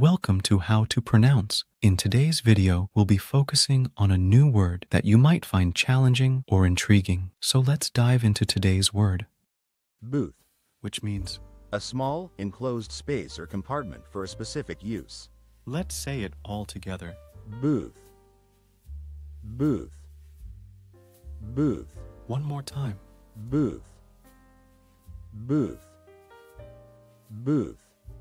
Welcome to How to Pronounce. In today's video, we'll be focusing on a new word that you might find challenging or intriguing. So let's dive into today's word, Booth. which means A small, enclosed space or compartment for a specific use. let's say it all together. Booth. Booth. Booth. One more time. Booth. Booth. Booth.